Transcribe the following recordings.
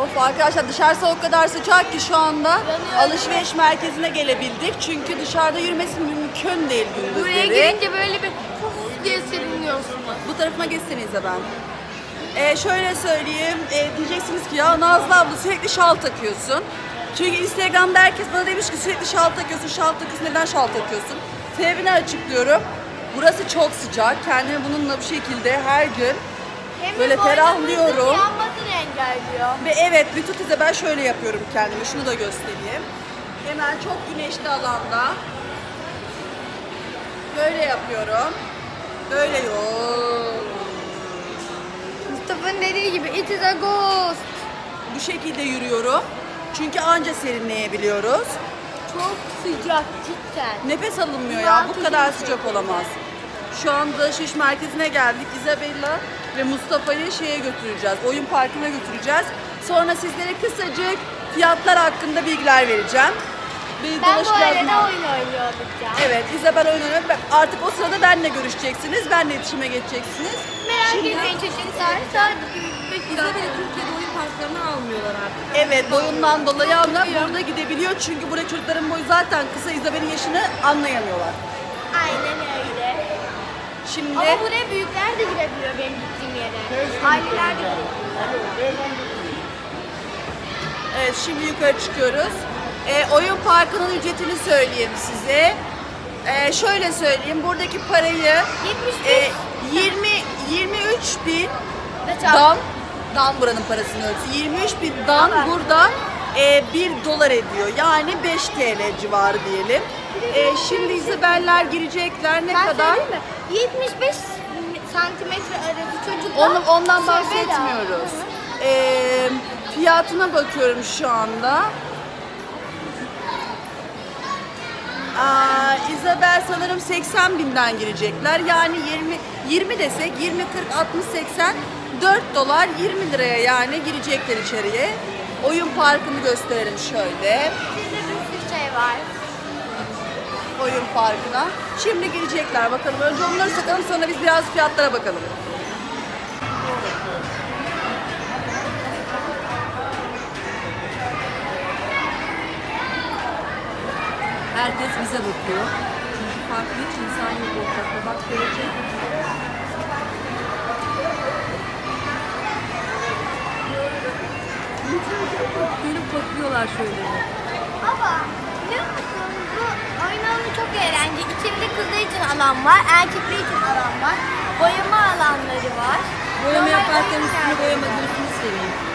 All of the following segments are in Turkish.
Of arkadaşlar dışarısı o kadar sıcak ki şu anda Yanıyorum. alışveriş merkezine gelebildik. Çünkü dışarıda yürümesi mümkün değil Buraya gündüzleri. gelince böyle bir puf diye seriniyorsunuz. Bu tarafıma geçsenize ben. Ee, şöyle söyleyeyim, e, diyeceksiniz ki ya Nazlı abla sürekli şal takıyorsun. Çünkü Instagram'da herkes bana demiş ki sürekli şal takıyorsun, şal takıyorsun, neden şal takıyorsun? Sebebini açıklıyorum. Burası çok sıcak, kendimi bununla bu şekilde her gün Hem Böyle ferahlıyorum. yanmasını engelliyor. Ve evet bütün tize ben şöyle yapıyorum kendime. Şunu da göstereyim. Hemen çok güneşli alanda. Böyle yapıyorum. Böyle yol. Mustafa'nın dediği gibi it is a ghost. Bu şekilde yürüyorum. Çünkü anca serinleyebiliyoruz. Çok sıcak cidden. Nefes alınmıyor ya. Bu kadar sıcak olamaz. Şu anda alışveriş merkezine geldik. Isabella ve Mustafa'yı şeye götüreceğiz. Oyun parkına götüreceğiz. Sonra sizlere kısacık fiyatlar hakkında bilgiler vereceğim. Bir Ben bu arada oyun oynuyor olacağım. Evet, Isabel oyun oynuyor. Artık o sırada benle görüşeceksiniz. Benle iletişime geçeceksiniz. Merak etmeyin çocuklar. İzabel'i Türkiye'de oyun parklarına almıyorlar artık. Evet, boyundan dolayı ama burada gidebiliyor. Çünkü buraya çocukların boyu zaten kısa. Isabel'in yaşını anlayamıyorlar. Aynen öyle. Şimdi Ama buraya büyükler de girebiliyor benim yere. Aileler de girebiliyor. Evet şimdi yukarı çıkıyoruz. Ee, oyun parkının ücretini söyleyeyim size. Ee, şöyle söyleyeyim buradaki parayı 75 e, 20 23 bin dan dan buranın parasını ölçüsü 23 bin dan burada e, 1 dolar ediyor. Yani 5 TL civarı diyelim. E, şimdi Isabeller girecekler ne Ben kadar? söyleyeyim mi? 75 santimetre arası çocuklar. Onu, ondan bahsetmiyoruz. E, fiyatına bakıyorum şu anda. Aa, Isabel sanırım 80 binden girecekler. Yani 20 20 desek 20 40 60 80 4 dolar 20 liraya yani girecekler içeriye. Oyun parkını gösterelim şöyle. Bizde bir sürü şey var. Oyun parkına. Şimdi girecekler bakalım. Önce onları sakalım sonra biz biraz fiyatlara bakalım. Herkes bize bakıyor. Çünkü farklı hiç insan yok ortada. Bak görecek. Dönüp bakıyorlar şöyle. Ama biliyor musun bu oyun alanı çok eğlenceli. İçinde kızlar için alan var, erkekler için alan var. Boyama alanları var. Boyama Normal yaparken üstünü boyama gözünü seveyim.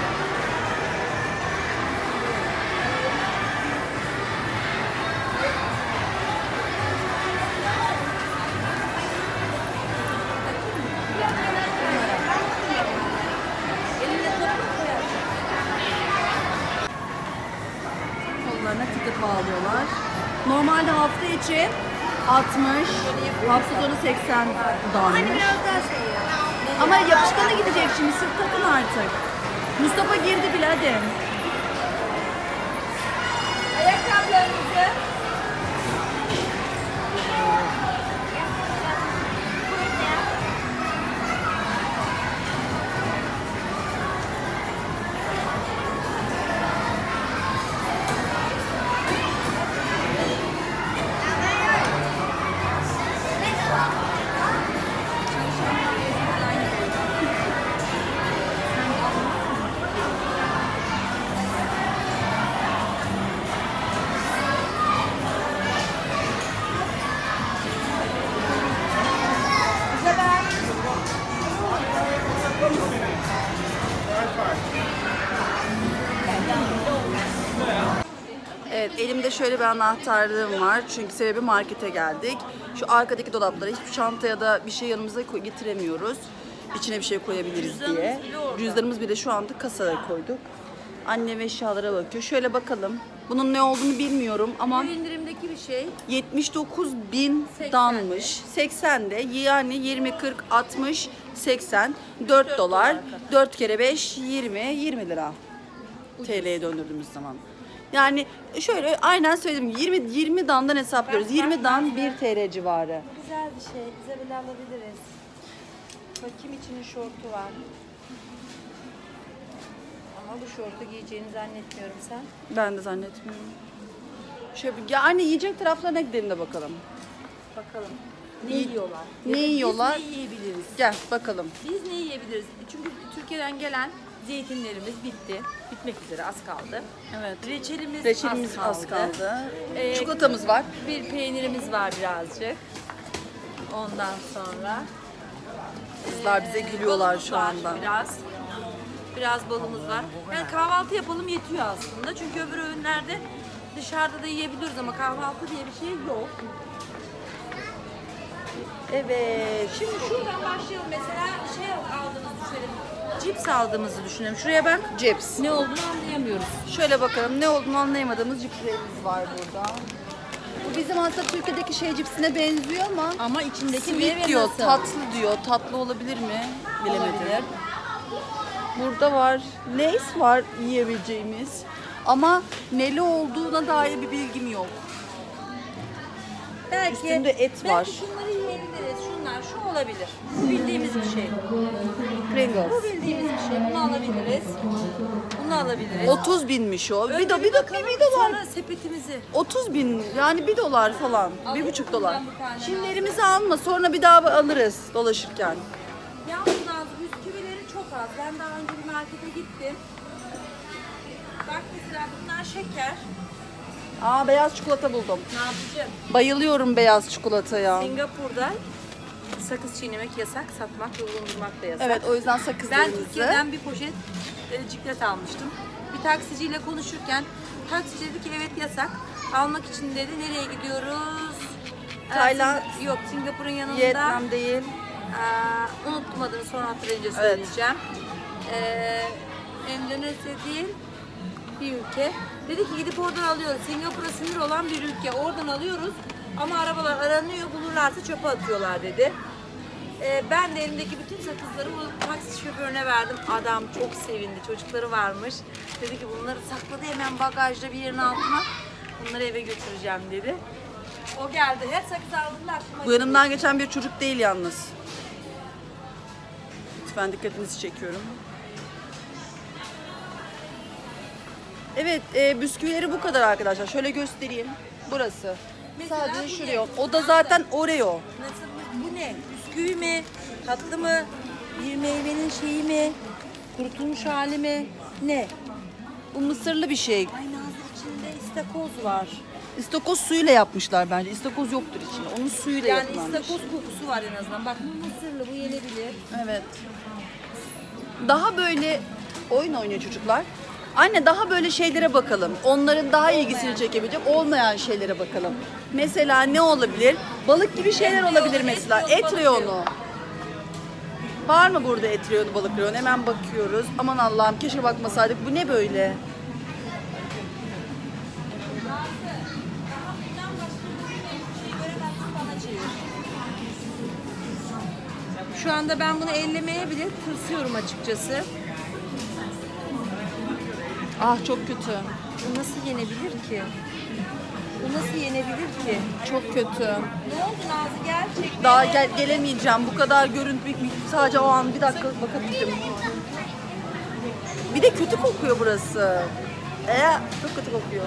Hafta içi 60, hafta sonu 80 Hani danmış. biraz daha şey ya. Ama yapışkanı gidecek şimdi sırt takın artık. Mustafa girdi bile hadi. Evet elimde şöyle bir anahtarlığım var. Çünkü sebebi markete geldik. Şu arkadaki dolaplara hiçbir çanta ya da bir şey yanımıza getiremiyoruz. İçine bir şey koyabiliriz diye. Cüzdanımız bile şu anda kasaya koyduk. Annem eşyalara bakıyor. Şöyle bakalım. Bunun ne olduğunu bilmiyorum ama Bu indirimdeki bir şey 79 bin 80'de. danmış. 80 de yani 20, 40, 60, 80, 4 dolar. 4 kere 5, 20, 20 lira. TL'ye döndürdüğümüz zaman. Yani şöyle aynen söylediğim gibi 20, 20 dandan hesaplıyoruz. 20 dan 1 TL civarı. Güzel bir şey. Bize alabiliriz. Bakayım içinin şortu var. Ama bu şortu giyeceğini zannetmiyorum sen. Ben de zannetmiyorum. Şöyle bir, ya anne yiyecek taraflarına gidelim de bakalım. Bakalım. Ne yiyorlar? Ne yiyorlar? Biz ne yiyebiliriz? Gel bakalım. Biz ne yiyebiliriz? Çünkü Türkiye'den gelen zeytinlerimiz bitti. Bitmek üzere az kaldı. Evet. Reçelimiz, Reçelimiz az az kaldı. Ee, Çikolatamız var. Bir peynirimiz var birazcık. Ondan sonra Kızlar bize gülüyorlar balımız şu anda. Biraz. Biraz balımız var. Yani kahvaltı yapalım yetiyor aslında. Çünkü öbür öğünlerde dışarıda da yiyebiliyoruz ama kahvaltı diye bir şey yok. Evet. Şimdi şuradan başlayalım. Mesela şey aldığımızı düşünelim. Cips aldığımızı düşünelim. Şuraya bak. Cips. Ne olduğunu anlayamıyoruz. Şöyle bakalım ne olduğunu anlayamadığımız cipslerimiz var burada. Bu bizim aslında Türkiye'deki şey cipsine benziyor ama Ama içindeki ne sweet diyor, nasıl? tatlı diyor. Tatlı olabilir mi? Bilemedim. Olabilir. Burada var. Lays var yiyebileceğimiz. Ama neli olduğuna dair bir bilgim yok. Belki, Üstünde et belki var. şunları yiyebiliriz. Şunlar şu olabilir. Bildiğimiz bir şey. Bu Pringles. bildiğimiz bir şey. Bunu alabiliriz. Bunu alabiliriz. 30 binmiş o. Önce Bir de bir de bakalım, bir dolar. Sonra sepetimizi. 30 bin yani bir dolar falan. Alayım Bir buçuk dolar. bir Şimdi elimize alma sonra bir daha alırız dolaşırken. Yalnız Nazlı bisküvileri çok az. Ben daha önce bir markete gittim. Bak mesela bunlar şeker. Aa beyaz çikolata buldum. Ne yapacağım? Bayılıyorum beyaz çikolataya. Singapur'da sakız çiğnemek yasak, satmak ve bulundurmak da yasak. Evet o yüzden Ben sakızlarımızı. Türkiye'den bir poşet e, ciklet almıştım. Bir taksiciyle konuşurken taksici dedi ki evet yasak. Almak için dedi nereye gidiyoruz? Ee, Tayland. Sing- Yok Singapur'un yanında. Vietnam değil. Aa, unuttum adını sonra hatırlayınca Evet. söyleyeceğim. Ee, Endonezya değil bir ülke. Dedi ki gidip oradan alıyoruz. Singapur'a sınır olan bir ülke. Oradan alıyoruz ama arabalar aranıyor bulurlarsa çöpe atıyorlar dedi. Ee, ben de elimdeki bütün sakızları bu taksi şoförüne verdim. Adam çok sevindi. Çocukları varmış. Dedi ki bunları sakladı hemen bagajda bir yerin altına. Bunları eve götüreceğim dedi. O geldi. Her sakız aldığında aklıma Bu yanımdan geçen bir çocuk değil yalnız. Lütfen dikkatinizi çekiyorum. Evet, e, bisküvileri bu kadar arkadaşlar. Şöyle göstereyim. Burası. Mesela Sadece bu şuraya. ne? O da zaten Oreo. Nasıl bu, bu ne? Bisküvi mi? Tatlı mı? Bir meyvenin şeyi mi? Kurutulmuş hali mi? Ne? Bu mısırlı bir şey. Ay Nazlı içinde istakoz var. İstakoz suyuyla yapmışlar bence. İstakoz yoktur içinde. Onun suyuyla Yani yapılanmış. istakoz kokusu var en azından. Bak bu mısırlı, bu yenebilir. Evet. Daha böyle oyun oynuyor çocuklar. Anne daha böyle şeylere bakalım. Onların daha ilgisini çekebilecek olmayan şeylere bakalım. Mesela ne olabilir? Balık gibi şeyler olabilir mesela. et reyonu. Var mı burada et reyonu, balık reyonu? Hemen bakıyoruz. Aman Allah'ım keşke bakmasaydık. Bu ne böyle? Şu anda ben bunu ellemeye bile tırsıyorum açıkçası. Ah çok kötü. Bu nasıl yenebilir ki? Bu nasıl yenebilir ki? Çok kötü. Ne oldu Nazlı gerçekten? Daha gel gelemeyeceğim. Bu kadar görüntü sadece o an bir dakika bakabildim. Bir de kötü kokuyor burası. Ee, çok kötü kokuyor.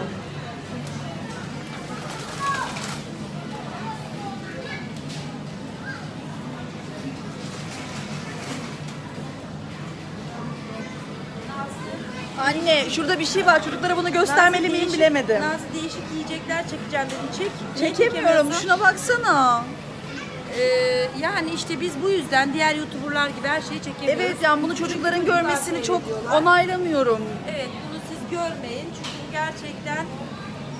Anne şurada bir şey var. Çocuklara bunu göstermeli Nazlı miyim değişik- bilemedim. Nazlı değişik yiyecekler çekeceğim dedim. Çek. Çekemiyorum. Şuna baksana. Ee, yani işte biz bu yüzden diğer youtuberlar gibi her şeyi çekemiyoruz. Evet yani bunu çocukların Çünkü görmesini çok onaylamıyorum. Evet bunu siz görmeyin çünkü gerçekten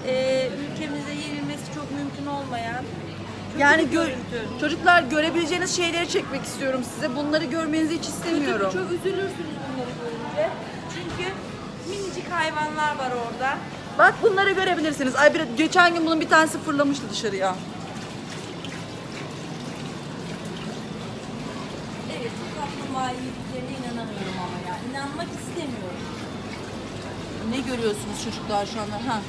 e, ülkemizde yenilmesi çok mümkün olmayan Yani gö- görüntü. çocuklar görebileceğiniz şeyleri çekmek istiyorum size. Bunları görmenizi hiç istemiyorum. Çok üzülürsünüz bunları görünce. Minicik hayvanlar var orada. Bak bunları görebilirsiniz. Ay bir, geçen gün bunun bir tanesi fırlamıştı dışarıya. Evet bu kaplumbağa yediklerine inanamıyorum ama ya. İnanmak istemiyorum. Ne görüyorsunuz çocuklar şu anda? Ha.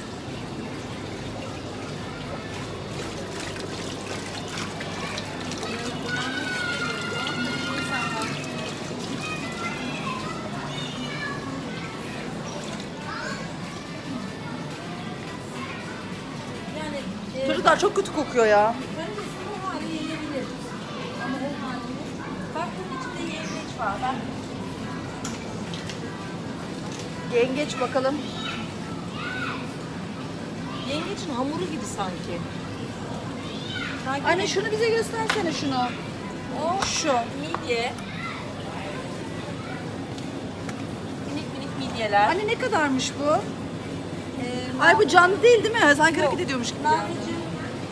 Çocuklar çok kötü kokuyor ya. O hali yenebilir. Ama o hali. Bak bunun içinde yengeç var. Bak. Yengeç bakalım. Yengeçin hamuru gibi sanki. Sanki Anne şunu bize göstersene şunu. o Şu. midye. Minik minik midyeler. Anne ne kadarmış bu? Ee, Ay bu canlı değil değil mi? Sanki hareket ediyormuş gibi. Nazlıcığım,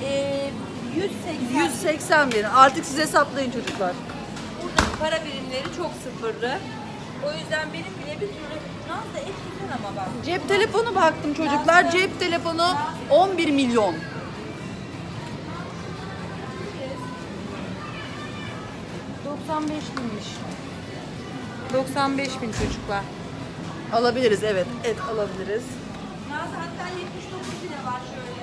ee, 180. 180 verin. Artık siz hesaplayın çocuklar. Buradaki para birimleri çok sıfırlı. O yüzden benim bile bir türlü Nazlı et güzel ama bak. Cep telefonu baktım çocuklar. Cep telefonu 11 milyon. binmiş. 95 bin çocuklar. Alabiliriz evet. Et alabiliriz. Nazlı hatta 79 bine var şöyle.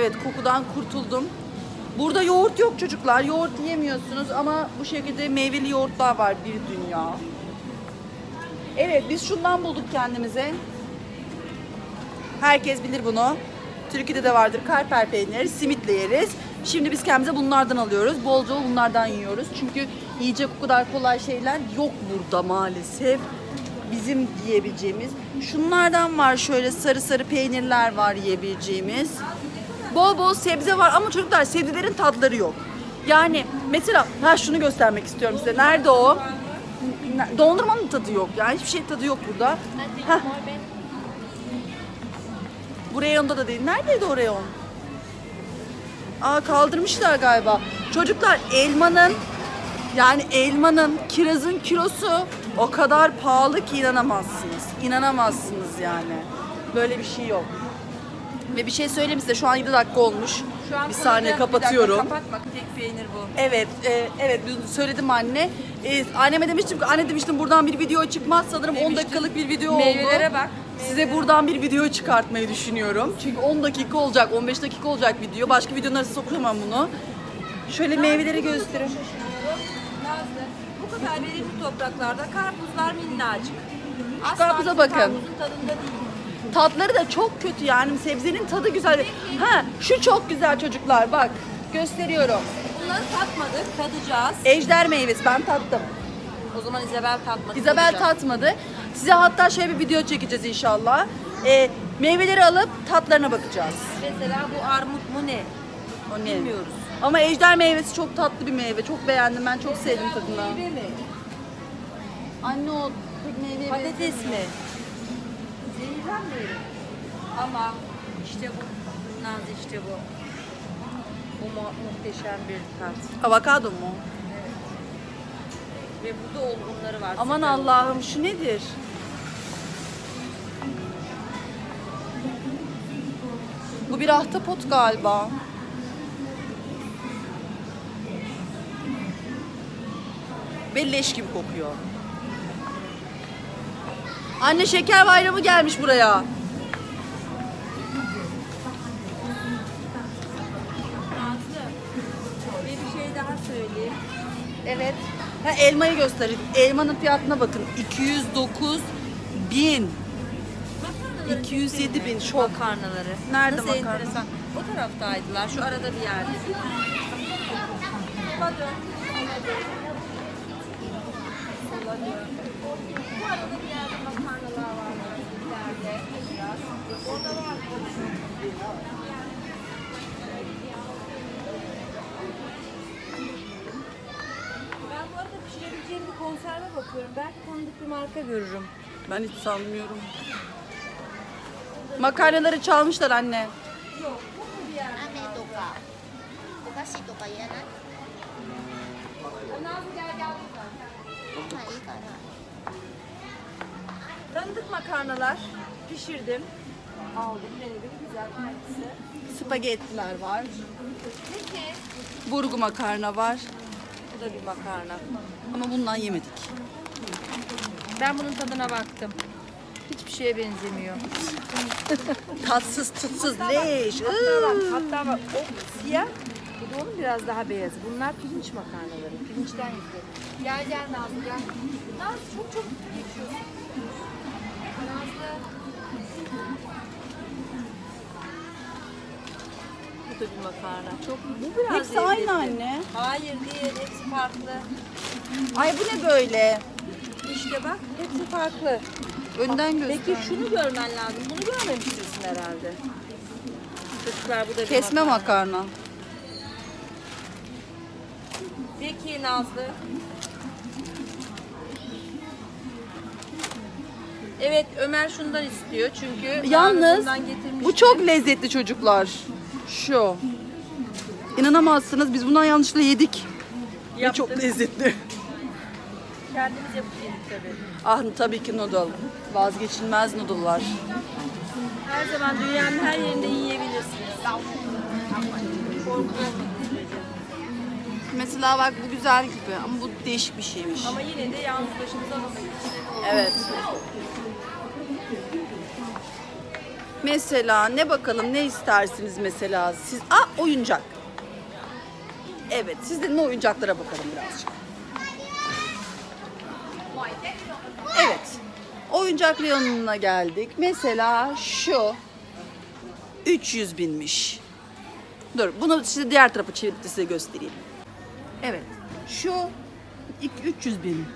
Evet kokudan kurtuldum. Burada yoğurt yok çocuklar. Yoğurt yemiyorsunuz ama bu şekilde meyveli yoğurtlar var bir dünya. Evet biz şundan bulduk kendimize. Herkes bilir bunu. Türkiye'de de vardır karper peyniri, simitle yeriz. Şimdi biz kendimize bunlardan alıyoruz. Bolca bunlardan yiyoruz. Çünkü yiyecek o kadar kolay şeyler yok burada maalesef. Bizim yiyebileceğimiz. Şunlardan var şöyle sarı sarı peynirler var yiyebileceğimiz. Bol bol sebze var ama çocuklar sebzelerin tadları yok. Yani mesela ha şunu göstermek istiyorum size. Nerede o? Dondurmanın tadı yok. Yani hiçbir şey tadı yok burada. Heh. Bu reyonda da değil. Neredeydi o reyon? Aa kaldırmışlar galiba. Çocuklar elmanın yani elmanın, kirazın kilosu o kadar pahalı ki inanamazsınız. İnanamazsınız yani. Böyle bir şey yok. Ve bir şey söyleyeyim size şu an 7 dakika olmuş. Şu an bir saniye kapatıyorum. Bir dakika kapatma. Tek peynir bu. Evet, e, evet söyledim anne. E, anneme demiştim ki anne demiştim buradan bir video çıkmaz sanırım 10 Demiştin. dakikalık bir video Meyvelere oldu. bak. Size buradan bir video çıkartmayı düşünüyorum. Çünkü 10 dakika olacak, 15 dakika olacak video. Başka videonun arasına sokamam bunu. Şöyle meyveleri göstereyim. Nazlı, bu kadar verimli topraklarda karpuzlar minnacık. Asla karpuza bakın. Karpuzun tadında değil. Tatları da çok kötü yani. Sebzenin tadı güzel. Ha, şu çok güzel çocuklar bak. Gösteriyorum. Bunları tatmadık, tadacağız. Ejder meyvesi ben tattım. O zaman Isabel tatmadı. Tadacağız. tatmadı. Size hatta şöyle bir video çekeceğiz inşallah. E, meyveleri alıp tatlarına bakacağız. Mesela bu armut mu ne? O ne? Bilmiyoruz. Ama ejder meyvesi çok tatlı bir meyve. Çok beğendim. Ben çok sevdim tadını. Meyve mi? Anne o pek meyveye Patates mi? Zehirlenmiyorum. Ama işte bu. Naz işte bu. Bu mu- muhteşem bir tat. Avokado mu? Ve burada olgunları var. Aman süper. Allah'ım şu nedir? Bu bir ahtapot galiba. Ve leş gibi kokuyor. Anne şeker bayramı gelmiş buraya. Şey daha söyleyeyim. Evet. Ha, elmayı göstereyim. Elmanın fiyatına bakın. 209 bin. 207 bin şok. Makarnaları. Nerede Nasıl makarna? enteresan. O taraftaydılar. Şu arada bir yerde. Dön. Bu arada bir yerde makarnalar var. İleride biraz. Orada var. Ben bu arada pişirebileceğim bir konserve bakıyorum. Belki tanıdık bir marka görürüm. Ben hiç sanmıyorum. Makarnaları çalmışlar anne. 雨とかお菓子とかいらない Nazlı gel gel buradan. まあいいかな Tanıdık makarnalar pişirdim. Aldım denedim güzel hangisi. Spagettiler var. Peki. Burgu makarna var. Bu da bir makarna. Ama bundan yemedik. Ben bunun tadına baktım. Hiçbir şeye benzemiyor. Tatsız tutsuz leş. Hatta bak, hatta bak o siyah, bu Bu onun biraz daha beyazı. Bunlar pirinç makarnaları. Pirinçten yapıyor. Gel gel Nazlı gel. Nazlı çok çok da bir makarna. Çok bu biraz Hepsi aynı lezzetli. anne. Hayır değil, hepsi farklı. Ay bu ne böyle? İşte bak, hepsi farklı. Önden göster. Peki şunu görmen lazım. Bunu görmemek istiyorsun herhalde. Çocuklar bu da bir Kesme makarna. makarna. Peki Nazlı. Evet Ömer şundan istiyor çünkü Yalnız bu çok lezzetli çocuklar. Şu. İnanamazsınız biz bundan yanlışlıkla yedik. Ve çok lezzetli. kendimiz yapıp yedik tabii. Ah tabii ki noodle. Vazgeçilmez noodle'lar. Her zaman dünyanın her yerinde yiyebilirsiniz. Mesela bak bu güzel gibi ama bu değişik bir şeymiş. Ama yine de yalnız başımıza alamayız. Evet. Mesela ne bakalım ne istersiniz mesela siz? Aa oyuncak. Evet siz de ne oyuncaklara bakalım birazcık. Evet. Oyuncak reyonuna geldik. Mesela şu 300 binmiş. Dur bunu size diğer tarafa çevirip size göstereyim. Evet. Şu iki- 300 bin.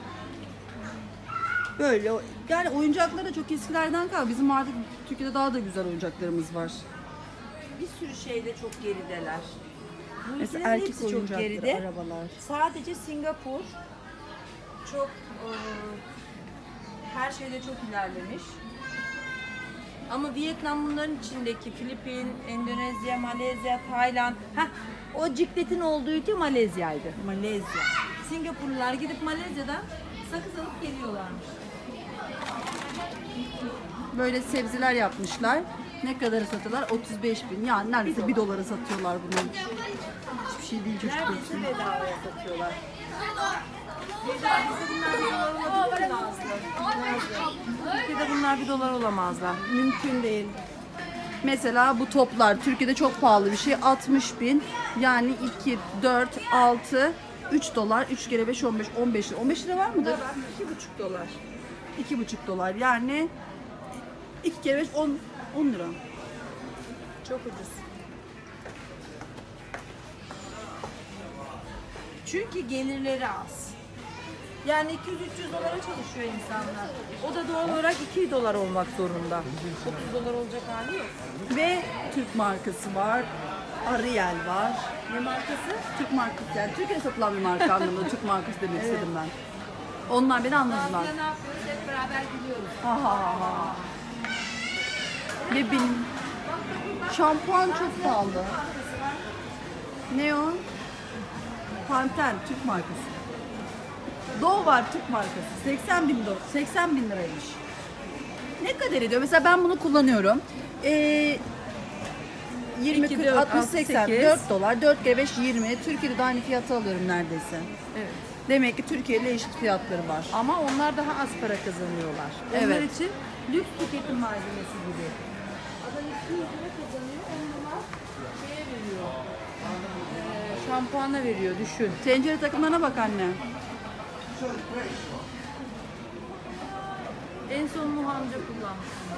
Böyle yani oyuncaklar da çok eskilerden kal. Bizim artık Türkiye'de daha da güzel oyuncaklarımız var. Bir sürü şeyde çok gerideler. Bu Mesela erkek hepsi çok oyuncakları, geride. arabalar. Sadece Singapur çok e, her şeyde çok ilerlemiş. Ama Vietnam bunların içindeki Filipin, Endonezya, Malezya, Tayland. Heh, o cikletin olduğu ülke Malezya'ydı. Malezya. Singapurlular gidip Malezya'dan sakız alıp geliyorlarmış. Böyle sebzeler yapmışlar. Ne kadar satıyorlar? 35 bin. Yani neredeyse 1 dolara satıyorlar bunu. Hiçbir şey değil çocuklar Neredeyse bedavaya satıyorlar. Türkiye'de bunlar bir dolar olamazlar. Mümkün değil. Mesela bu toplar Türkiye'de çok pahalı bir şey. 60 bin. Yani 2, 4, 6, 3 dolar. 3 kere 5, 15, 15 lira. 15 lira var mıdır? Bak 2,5 dolar. 2,5 dolar. Yani 2 kere 5, 10, 10 lira. Çok ucuz. Çünkü gelirleri az. Yani 200-300 dolara çalışıyor insanlar. O da doğal olarak 2 dolar olmak zorunda. 30 dolar olacak hali yok. Ve Türk markası var. Ariel var. Ne markası? Türk markası yani Türkiye'de satılan bir marka anlamında Türk markası demek istedim ben. Onlar beni anladılar. Nazlı'yla ne yapıyoruz? Hep beraber gidiyoruz. Ha ha ha Ve benim şampuan çok pahalı. Ne o? Panten Türk markası. Doğu var Türk markası. 80 bin dolar. 80 bin liraymış. Ne kadar ediyor? Mesela ben bunu kullanıyorum. Ee, 20, 2, 40, 4, 60, 80, 68. 4 dolar. 4 kere 5, 20. Türkiye'de de aynı fiyatı alıyorum neredeyse. Evet. Demek ki Türkiye ile eşit fiyatları var. Ama onlar daha az para kazanıyorlar. Onlar Evet. için lüks tüketim malzemesi gibi. Adam 200 lira kazanıyor, 10 dolar şeye veriyor. Ee, şampuana veriyor, düşün. Tencere takımlarına bak anne. En son muhamca kullanmıştım.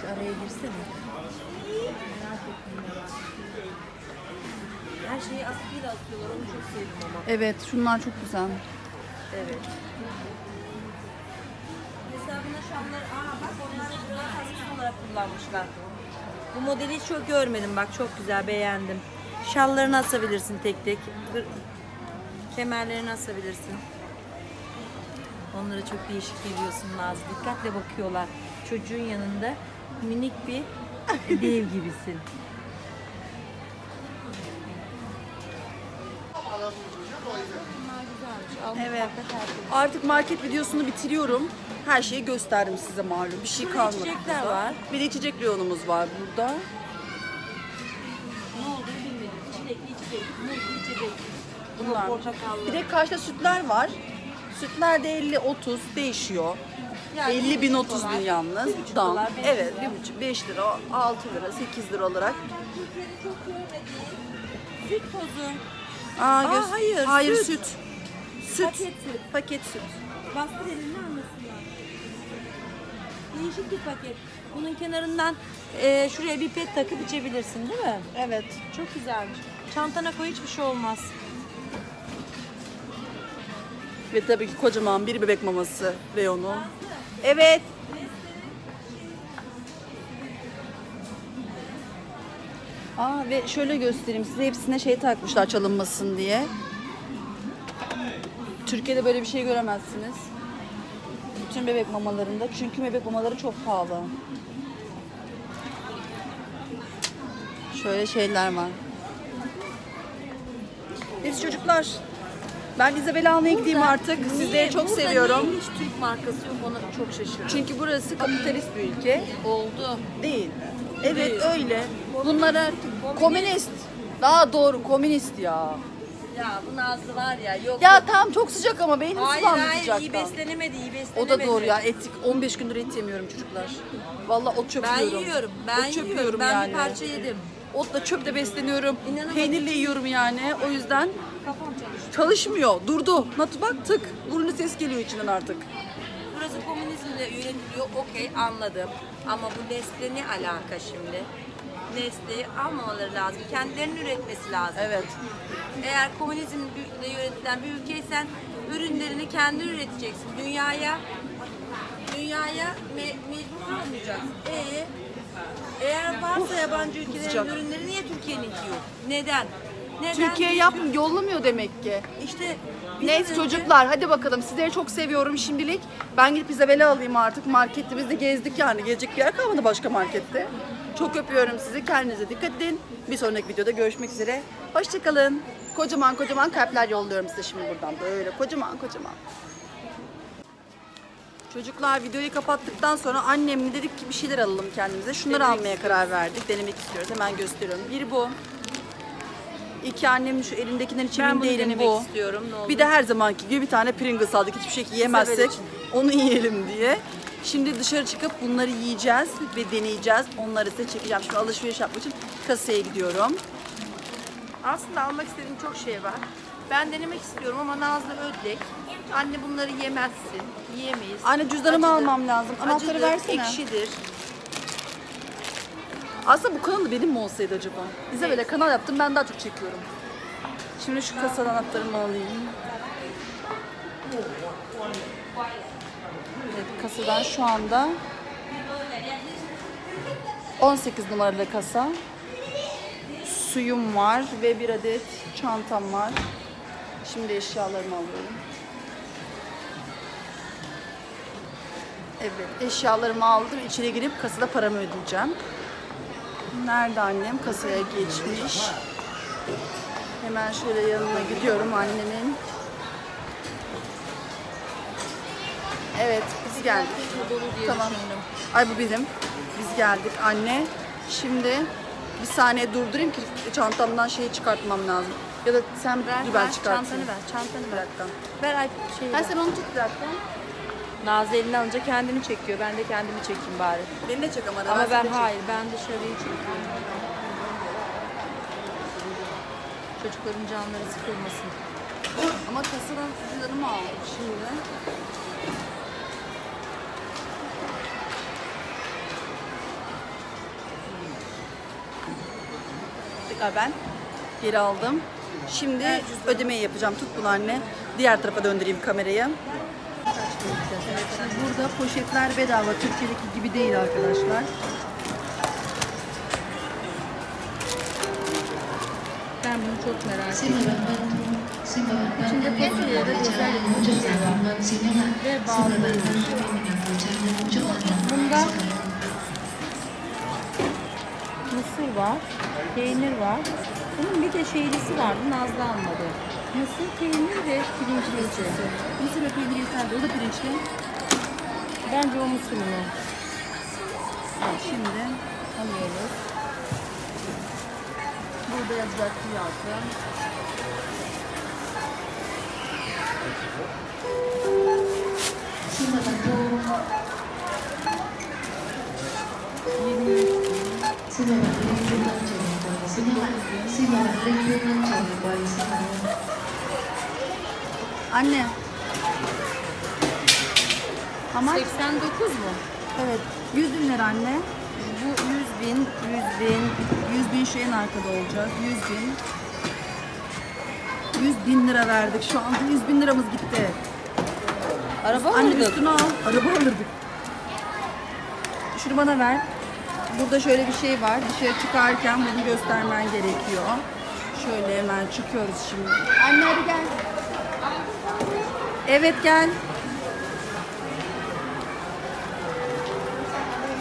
Şu araya girsene. Merak ettim. Her şeyi askıyla atıyorlar, onu çok sevdim ama. Evet, şunlar çok güzel. Evet. Mesela buna şallar, aa bak onlar da tasvir olarak kullanmışlar. Bu modeli hiç çok görmedim bak çok güzel beğendim. Şallarını asabilirsin tek tek. Kemerlerini asabilirsin. Onlara çok değişik geliyorsun Nazlı. Dikkatle bakıyorlar. Çocuğun yanında minik bir dev gibisin. Evet. Artık market videosunu bitiriyorum. Her şeyi gösterdim size malum. Bir şey Şurada kalmadı. içecekler burada. var. Bir de içecek reyonumuz var burada. Ne olduğunu bilmedim. Çilekli içecek, muzlu içecek. Bunlar. Portakallı. Bir de karşıda sütler var. Sütler de 50 30 değişiyor. Yani 50 bin bir 30 buçuk bin yalnız. Dam. dolar, beş Evet lira. 1,5 5 lira 6 lira 8 lira olarak. Süt tozu. Aa, Aa, göz- hayır, Hayır süt. süt. Süt. Paket süt. Paket süt. Bastır elini anlasınlar. Değişik bir paket. Bunun kenarından e, şuraya bir pet takıp içebilirsin değil mi? Evet. Çok güzelmiş. Çantana koy hiçbir şey olmaz. Ve tabii ki kocaman bir bebek maması reyonu. Evet. Aa ve şöyle göstereyim size hepsine şey takmışlar çalınmasın diye. Türkiye'de böyle bir şey göremezsiniz. Bütün bebek mamalarında. Çünkü bebek mamaları çok pahalı. Şöyle şeyler var. Biz çocuklar. Ben İzabel'i almaya gideyim artık. Sizleri Niye- çok burada seviyorum. Niye hiç Türk markası yok ona çok şaşırdım. Çünkü burası kapitalist bir ülke. oldu. Değil. Evet Değil. öyle. Bunlara komünist. Daha doğru komünist ya. Ya bu Nazlı var ya yok. Ya yok. tamam çok sıcak ama beynim hayır sulandı hayır iyi sıcaktan. beslenemedi iyi beslenemedi. O da doğru ya. Et, 15 gündür et yemiyorum çocuklar. Vallahi ot çöp Ben yiyorum. yiyorum. Ben ot çöp yiyorum. Ben yani. bir parça yedim. Otla çöpte besleniyorum. İnanamadım. Peynirle yiyorum yani. O yüzden Kafam çalışıyor. çalışmıyor. Durdu. Natı bak tık. Burnu ses geliyor içinden artık. Burası komünizmle yönetiliyor. Okey anladım. Ama bu Nestle ne alaka şimdi? Nestle'yi almamaları lazım. Kendilerinin üretmesi lazım. Evet. Eğer komünizmle yönetilen bir ülkeysen ürünlerini kendin üreteceksin. Dünyaya dünyaya me- mecbur olmayacaksın. Ee, eğer varsa yabancı ülkelerin sıcak. ürünleri niye Türkiye'ninki yok? Neden? Neden? Türkiye yap yollamıyor demek ki. İşte Neyse önce- çocuklar hadi bakalım sizleri çok seviyorum şimdilik. Ben gidip Isabel'i alayım artık. Markette biz de gezdik yani. Gezecek bir yer kalmadı başka markette. Çok öpüyorum sizi. Kendinize dikkat edin. Bir sonraki videoda görüşmek üzere. Hoşçakalın. Kocaman kocaman kalpler yolluyorum size şimdi buradan. Böyle kocaman kocaman. Çocuklar videoyu kapattıktan sonra annemle dedik ki bir şeyler alalım kendimize. Şunları Denemek almaya karar verdik. Denemek istiyoruz. Hemen gösteriyorum. Bir bu. İki annemin şu elindekinden hiç emin değilim denemek bu. istiyorum. Ne olur. Bir de her zamanki gibi bir tane Pringles aldık. Hiçbir şey yiyemezsek onu yiyelim diye. Şimdi dışarı çıkıp bunları yiyeceğiz ve deneyeceğiz. Onları size çekeceğim. Şimdi alışveriş yapmak için kasaya gidiyorum. Aslında almak istediğim çok şey var. Ben denemek istiyorum ama Nazlı ödlek. Anne bunları yemezsin. Yiyemeyiz. Anne cüzdanımı Acıdır. almam lazım. Anahtarı Acıdır, versene. ekşidir. Aslında bu kanal da benim mi olsaydı acaba? İzabel'e kanal yaptım ben daha çok çekiyorum. Şimdi şu kasadan anahtarımı alayım. Evet kasadan şu anda 18 numaralı kasa. Suyum var ve bir adet çantam var. Şimdi eşyalarımı alıyorum. Evet eşyalarımı aldım. İçeri girip kasada paramı ödeyeceğim. Nerede annem? Kasaya geçmiş. Hemen şöyle yanına gidiyorum annemin. Evet, geldik. Dolu diye Tamam. düşündüm. Ay bu bizim. Biz geldik anne. Şimdi bir saniye durdurayım ki çantamdan şeyi çıkartmam lazım. Ya da sen Ver, dur ben ver, çıkartayım. çantanı ver, çantanı Bir ver. dakika. Ver ay şeyi ver. sen onu tut bir dakika. Nazlı elini alınca kendini çekiyor. Ben de kendimi çekeyim bari. Beni de çek ama. Ama ben de hayır, ben dışarıyı çekiyorum. Çocukların canları sıkılmasın. Ama kasadan cüzdanımı aldım şimdi. Tekrar ben geri aldım. Şimdi ödemeyi yapacağım. Tut bunu anne. Diğer tarafa döndüreyim kamerayı. Burada poşetler bedava. Türkiye'deki gibi değil arkadaşlar. Ben bunu çok merak ediyorum. Şimdi fasulyede hỗ trợ güzel hỗ var, peynir var. Bunun bir de şeylisi vardı, Nazlı almadı. Mısır peyniri ve pirinclisi. Mısır ve peyniri yeterli, o da pirinçli. Bence o mısırlı. Evet, şimdi alıyoruz. Burada yazacak fiyatı. Şimdi 23 Sinematik'ten çeviriyorum. Sinematik'ten çeviriyorum. Anne. Ama 89 mu? Evet. 100 bin lira anne. Bu 100 bin, 100 bin, 100 bin şu en arkada olacak. 100 bin. 100 bin lira verdik. Şu anda 100 bin liramız gitti. Araba Anne alırdık. üstünü al. Araba alırdık. Şunu bana ver. Burada şöyle bir şey var. Dışarı çıkarken bunu göstermen gerekiyor. Şöyle hemen çıkıyoruz şimdi. Anne hadi gel. Evet gel.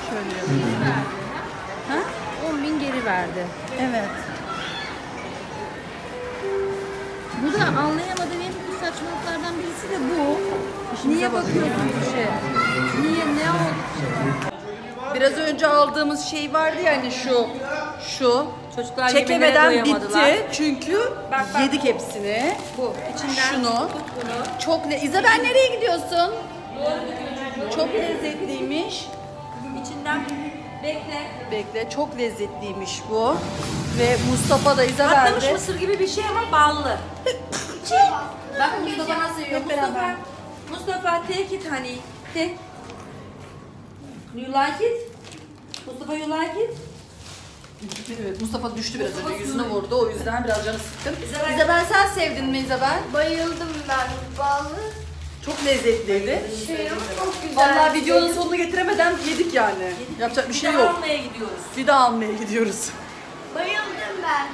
Şöyle yapayım. Ha? 10 bin geri verdi. Evet. Bu da anlayamadığım en büyük saçmalıklardan birisi de bu. İşimize Niye bakıyor. bakıyorsun bir şey? Niye, ne oldu? Biraz önce aldığımız şey vardı ya hani şu şu Çocuklar çekemeden bitti çünkü Bak, bak. yedik hepsini. Bu. içinden Şunu. bunu. Çok ne? İzabel nereye gidiyorsun? Çok lezzetliymiş. İçinden bekle. Bekle çok lezzetliymiş bu. Ve Mustafa da İzabel Patlamış mısır gibi bir şey ama ballı. Bak Mustafa nasıl yiyor? Mustafa. Mustafa take it honey. Take. You like it? Mustafa you like it? Evet, Mustafa düştü biraz önce yüzüne vurdu o yüzden biraz canı sıkkın. İzabel- İzabel sen sevdin mi İzabel? Bayıldım ben. Ballı. Çok lezzetliydi. Şey çok güzel. Vallahi videonun sonunu getiremeden yedik yani. Yapacak bir şey Bir de yok. almaya gidiyoruz. Bir daha almaya gidiyoruz. Bayıldım ben.